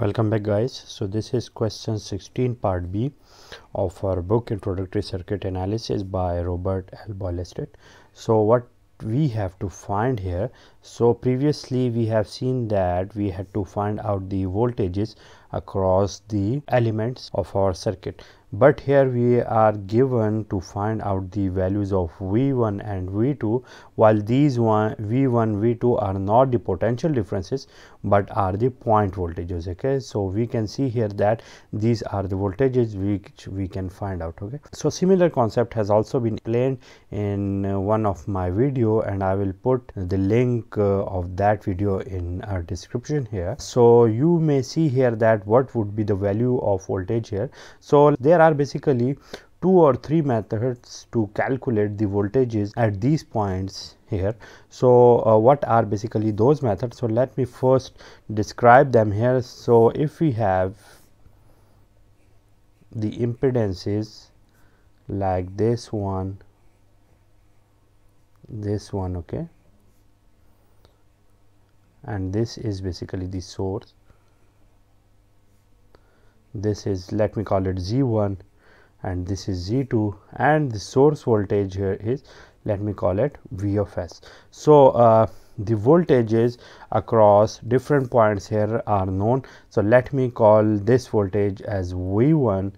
Welcome back guys. So this is question 16 part B of our book Introductory Circuit Analysis by Robert L. Boylestad. So what we have to find here so previously we have seen that we had to find out the voltages across the elements of our circuit but here we are given to find out the values of V1 and V2 while these one V1 V2 are not the potential differences but are the point voltages okay? So we can see here that these are the voltages which we can find out okay? So similar concept has also been explained in one of my video and I will put the link uh, of that video in our description here. So you may see here that what would be the value of voltage here. So there are basically two or three methods to calculate the voltages at these points here. So uh, what are basically those methods? So let me first describe them here. So if we have the impedances like this one this one okay and this is basically the source. This is let me call it z1 and this is z2 and the source voltage here is let me call it v of s. So uh, the voltages across different points here are known. So let me call this voltage as v1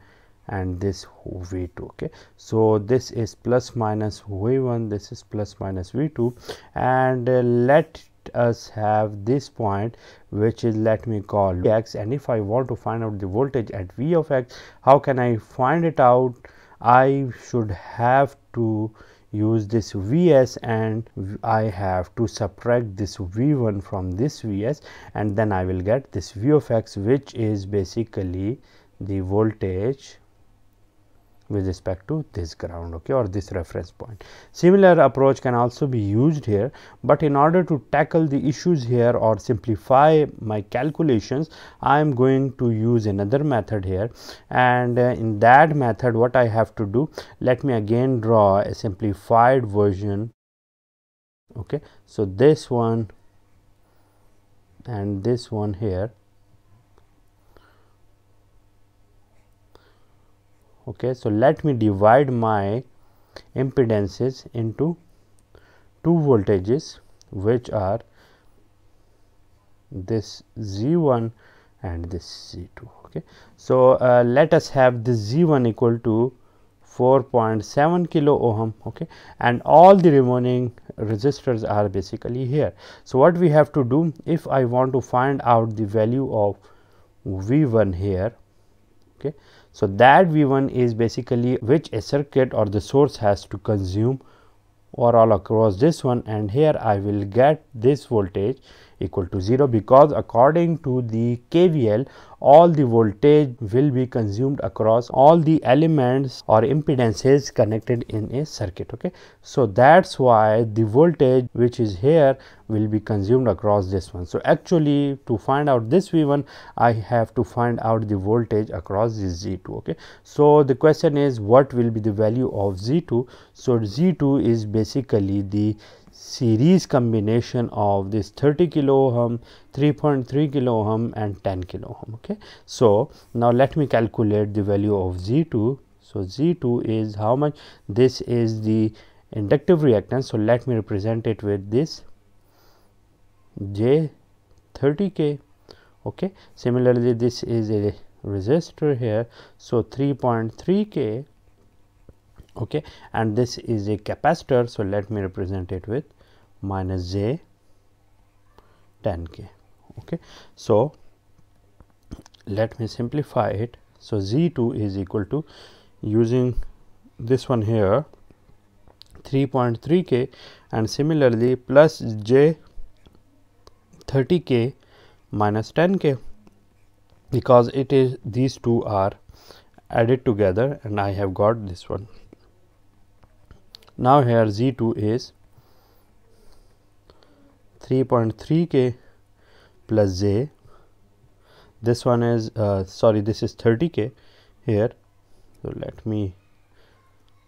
and this v2 okay? So this is plus minus v1 this is plus minus v2 and uh, let us have this point which is let me call x and if I want to find out the voltage at v of x how can I find it out? I should have to use this Vs and I have to subtract this V1 from this Vs and then I will get this V of x which is basically the voltage with respect to this ground okay or this reference point. Similar approach can also be used here but in order to tackle the issues here or simplify my calculations i am going to use another method here. And uh, in that method what i have to do let me again draw a simplified version okay. So this one and this one here okay so let me divide my impedances into two voltages which are this z1 and this z2 okay? So uh, let us have this z1 equal to 4.7 kilo ohm okay? And all the remaining resistors are basically here. So what we have to do if i want to find out the value of v1 here okay so, that V 1 is basically which a circuit or the source has to consume or all across this one. And here I will get this voltage equal to 0 because according to the KVL all the voltage will be consumed across all the elements or impedances connected in a circuit okay? So that's why the voltage which is here will be consumed across this one. So actually to find out this v1 i have to find out the voltage across this z2 okay? So the question is what will be the value of z2 so z2 is basically the series combination of this 30 kilo ohm 3.3 kilo ohm and 10 kilo ohm okay? So now let me calculate the value of z2 so z2 is how much? This is the inductive reactance. So let me represent it with this j 30 k okay? Similarly this is a resistor here. So 3.3 k okay. And this is a capacitor. So let me represent it with minus j 10 k. Okay. So let me simplify it. So z2 is equal to using this one here 3.3 k. And similarly plus j 30 k minus 10 k. Because it is these two are added together and I have got this one now here Z2 is 3.3 K plus J. This one is uh, sorry this is 30 K here. So let me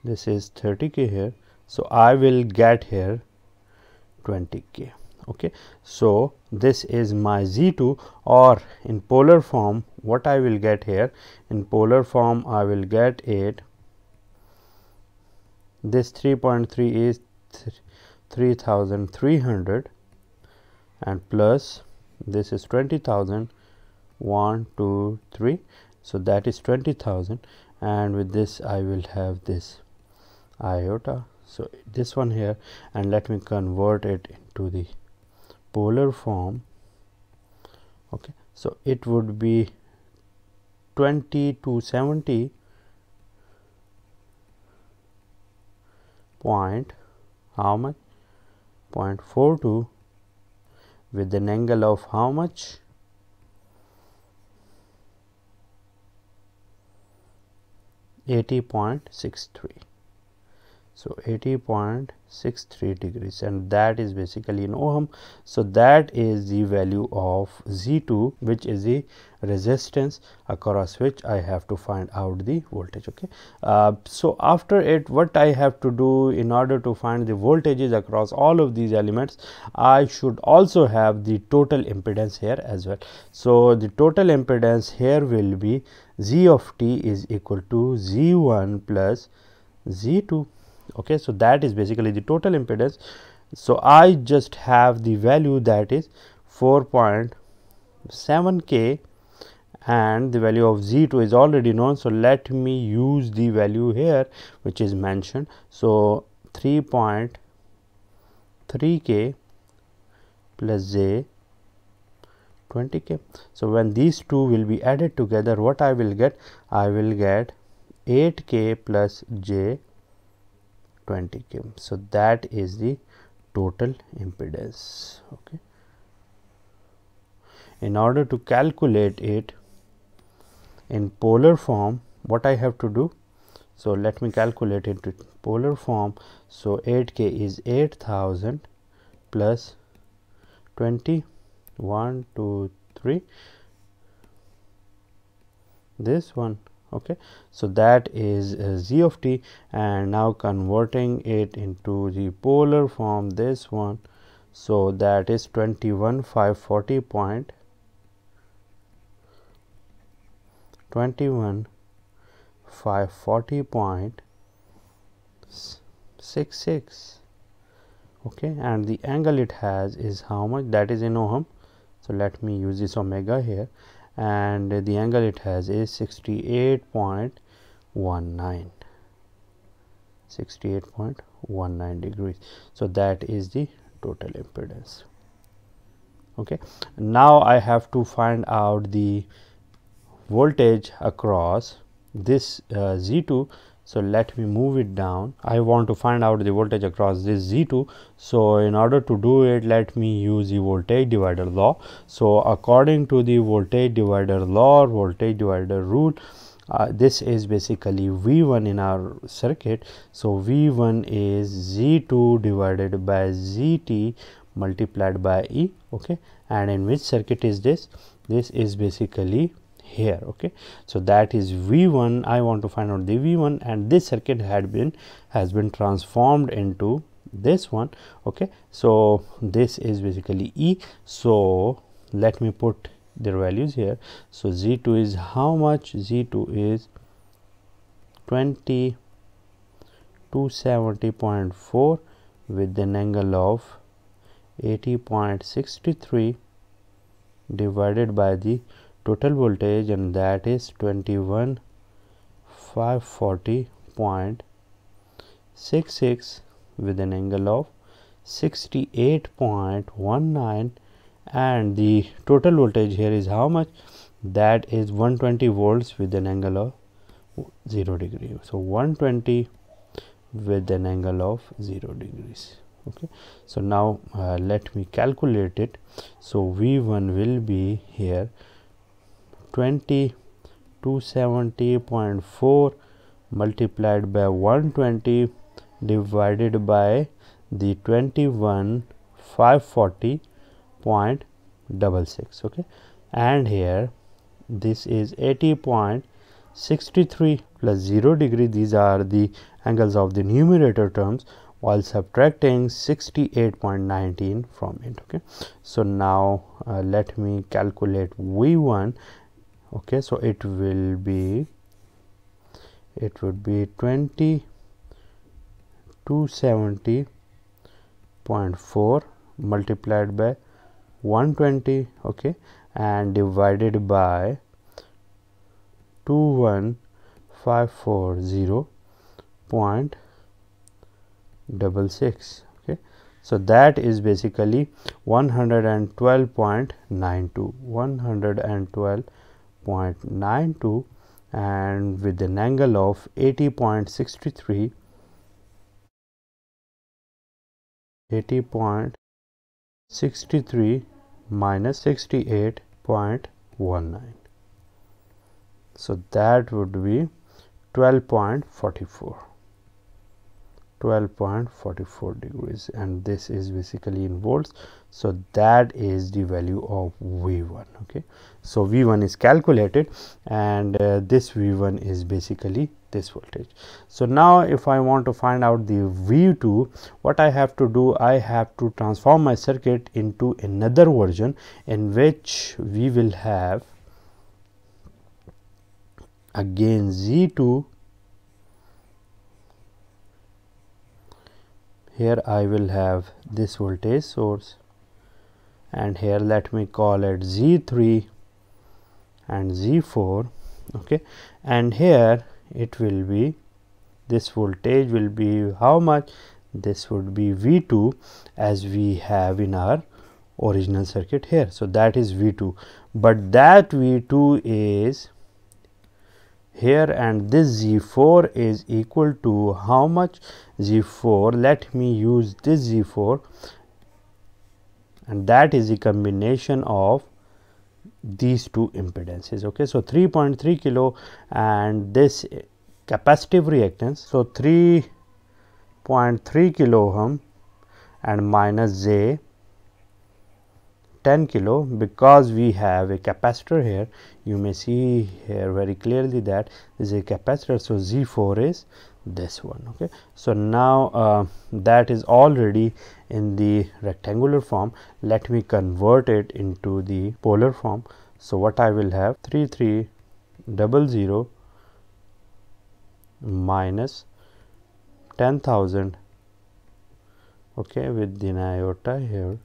this is 30 K here. So I will get here 20 K okay? So this is my z2 or in polar form what i will get here? In polar form i will get it this 3.3 is 3300 and plus this is 20000 1 2 3 so that is 20000 and with this i will have this iota. So this one here and let me convert it into the polar form. Okay. So it would be 20 to 70 point how much? 0.42 with an angle of how much? 80.63 so 80.63 degrees. And that is basically in ohm so that is the value of z2 which is the resistance across which i have to find out the voltage okay? Uh, so after it what i have to do in order to find the voltages across all of these elements i should also have the total impedance here as well. So the total impedance here will be z of t is equal to z1 plus z2 okay so that is basically the total impedance. So i just have the value that is 4.7 k and the value of z2 is already known. So let me use the value here which is mentioned. So 3.3 k plus j 20 k. So when these two will be added together what i will get? I will get 8 k plus j 20 k. So that is the total impedance. Okay. In order to calculate it in polar form what i have to do? So let me calculate it in polar form. So 8k is 8000 plus 20 1 2 3 this one okay. So that is uh, z of t and now converting it into the polar form this one. So that is 21 540 point 21 540 point 66 okay. And the angle it has is how much? That is in ohm. So let me use this omega here and the angle it has is 68.19 68.19 degrees. So that is the total impedance. Okay. Now i have to find out the voltage across this uh, z2 so let me move it down. I want to find out the voltage across this z2 so in order to do it let me use the voltage divider law. So according to the voltage divider law voltage divider rule uh, this is basically V1 in our circuit. So, V1 is Z2 divided by ZT multiplied by E okay? And in which circuit is this? This is basically here okay? So that is v1 i want to find out the v1 and this circuit had been has been transformed into this one okay? So this is basically e. So let me put their values here. So z2 is how much? Z2 is 20 270.4 with an angle of 80.63 divided by the total voltage and that is 21 540.66 with an angle of 68.19 and the total voltage here is how much? That is 120 volts with an angle of 0 degree. So 120 with an angle of 0 degrees. Okay. So now uh, let me calculate it. So v1 will be here 20 270.4 multiplied by 120 divided by the 21 540.66 okay? And here this is 80.63 plus 0 degree. These are the angles of the numerator terms while subtracting 68.19 from it okay? So now uh, let me calculate v1 okay so it will be it would be 20 270.4 multiplied by 120 okay and divided by 21540 point double six okay. So that is basically 112.92 112.92 and with an angle of 80.63 80.63 minus 68.19 so that would be 12.44 12.44 degrees and this is basically in volts. So that is the value of v1 okay? So v1 is calculated and uh, this v1 is basically this voltage. So now if i want to find out the v2 what i have to do i have to transform my circuit into another version in which we will have again z2 here I will have this voltage source and here let me call it Z3 and Z4 okay? And here it will be this voltage will be how much? This would be V2 as we have in our original circuit here. So, that is V2, but that V2 is here and this Z4 is equal to how much? Z4 let me use this Z4 and that is the combination of these two impedances. Okay so 3.3 kilo and this capacitive reactance. So 3.3 kilo ohm and minus j 10 kilo because we have a capacitor here. You may see here very clearly that is a capacitor. So z4 is this one okay? So now uh, that is already in the rectangular form. Let me convert it into the polar form. So what i will have? 3300 minus 10000 okay with the iota here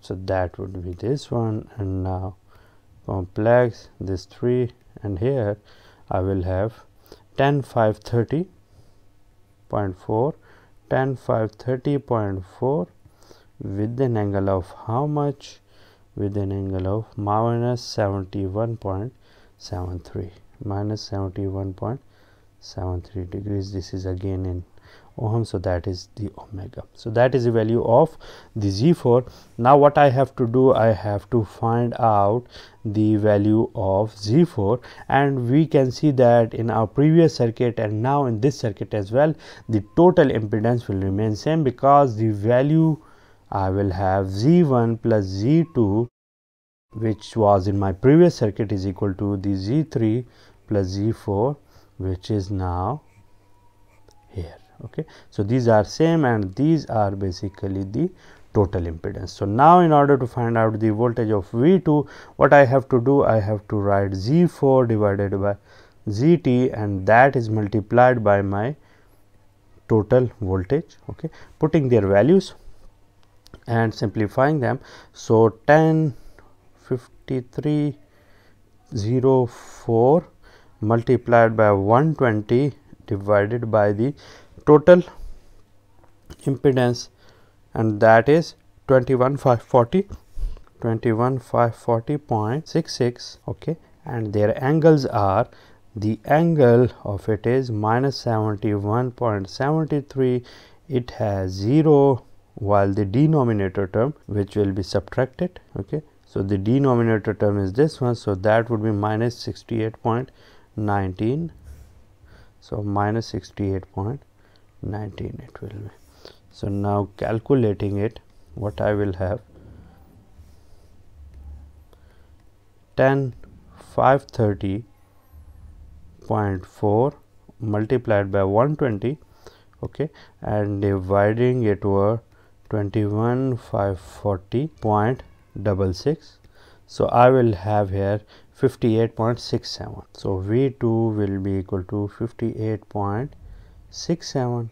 so that would be this one. And now complex this 3 and here I will have 10 5 30.4 10 5 30.4 with an angle of how much? With an angle of minus 71.73 minus 71.73 degrees. This is again in ohm so that is the omega. So that is the value of the z4 now what i have to do i have to find out the value of z4 and we can see that in our previous circuit and now in this circuit as well the total impedance will remain same because the value i will have z1 plus z2 which was in my previous circuit is equal to the z3 plus z4 which is now here okay. So these are same and these are basically the total impedance. So now in order to find out the voltage of v2 what i have to do? I have to write z4 divided by zt and that is multiplied by my total voltage. Okay. Putting their values and simplifying them. So 10 53 04 multiplied by 120 divided by the total impedance and that is 21540 21540.66 okay and their angles are the angle of it is minus 71.73 it has 0 while the denominator term which will be subtracted okay so the denominator term is this one so that would be minus 68.19 so minus 68. 19 it will be. So, now calculating it what I will have? 10 530.4 multiplied by 120 okay and dividing it over 21 540.66 so I will have here 58.67 so V2 will be equal to 58.67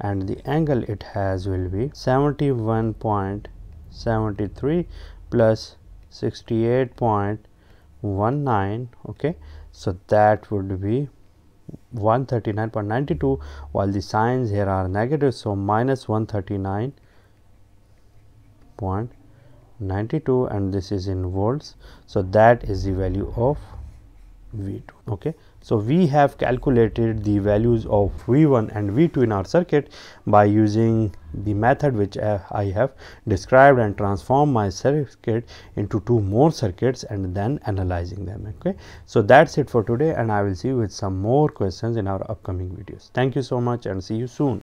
and the angle it has will be 71.73 plus 68.19 okay? So that would be 139.92 while the signs here are negative so minus 139.92 and this is in volts. So that is the value of v2 okay so we have calculated the values of v1 and v2 in our circuit by using the method which i have described and transform my circuit into two more circuits and then analyzing them okay? So that's it for today and i will see you with some more questions in our upcoming videos. Thank you so much and see you soon